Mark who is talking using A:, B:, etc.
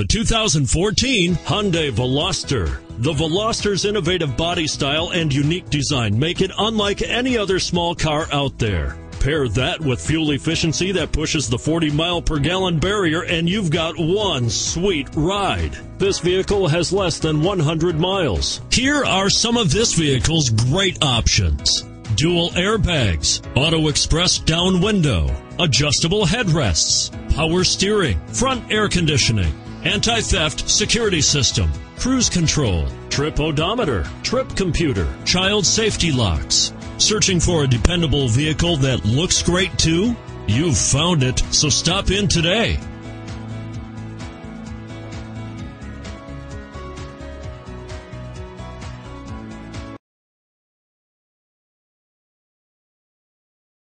A: The 2014 Hyundai Veloster. The Veloster's innovative body style and unique design make it unlike any other small car out there. Pair that with fuel efficiency that pushes the 40 mile per gallon barrier and you've got one sweet ride. This vehicle has less than 100 miles. Here are some of this vehicle's great options. Dual airbags, auto express down window, adjustable headrests, power steering, front air conditioning, anti-theft security system, cruise control, trip odometer, trip computer, child safety locks. Searching for a dependable vehicle that looks great too? You've found it, so stop in today.